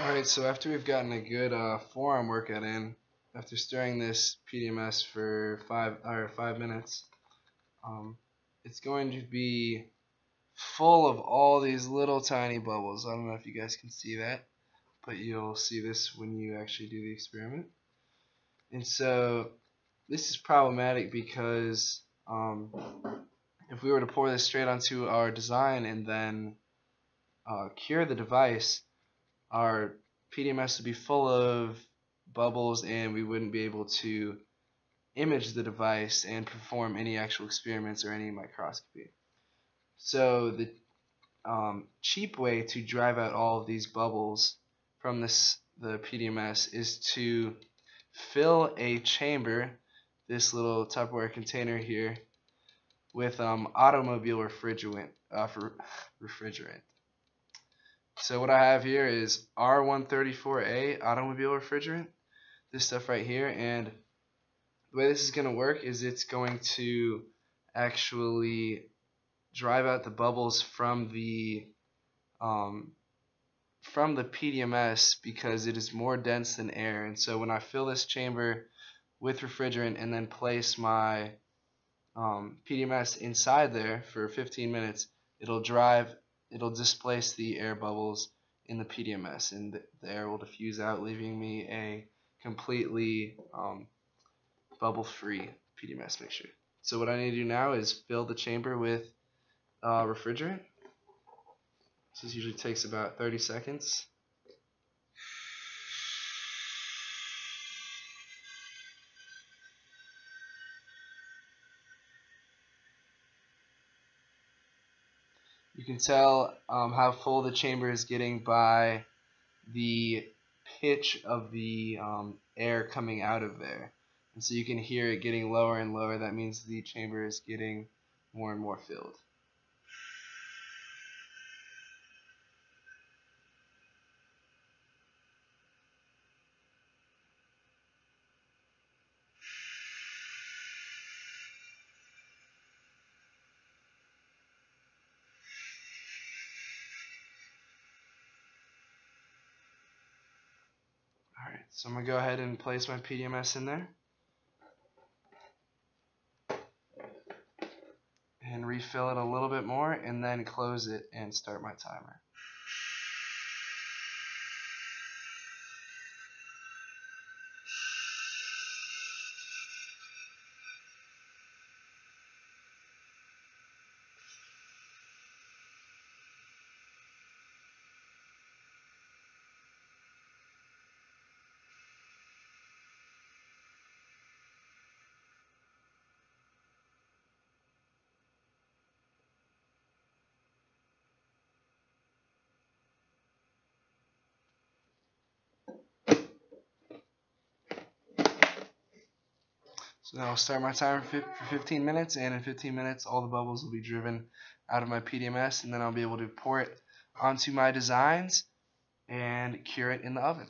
Alright, so after we've gotten a good uh, forearm workout in, after stirring this PDMS for five or five minutes, um, it's going to be full of all these little tiny bubbles. I don't know if you guys can see that, but you'll see this when you actually do the experiment. And so this is problematic because um, if we were to pour this straight onto our design and then uh, cure the device, our PDMS would be full of bubbles and we wouldn't be able to image the device and perform any actual experiments or any microscopy. So the um, cheap way to drive out all of these bubbles from this the PDMS is to fill a chamber, this little Tupperware container here, with um, automobile refrigerant. Uh, refrigerant. So what I have here is R134A automobile refrigerant. This stuff right here, and the way this is going to work is it's going to actually drive out the bubbles from the um, from the PDMS because it is more dense than air. And so when I fill this chamber with refrigerant and then place my um, PDMS inside there for 15 minutes, it'll drive, it'll displace the air bubbles in the PDMS and the, air will diffuse out, leaving me a completely um, bubble-free PDMS mixture. So what I need to do now is fill the chamber with uh, refrigerant. This usually takes about 30 seconds. You can tell um, how full the chamber is getting by the pitch of the um, air coming out of there. And so you can hear it getting lower and lower. That means the chamber is getting more and more filled. So I'm going to go ahead and place my PDMS in there. And refill it a little bit more and then close it and start my timer. I'll start my timer for 15 minutes, and in 15 minutes, all the bubbles will be driven out of my PDMS, and then I'll be able to pour it onto my designs and cure it in the oven.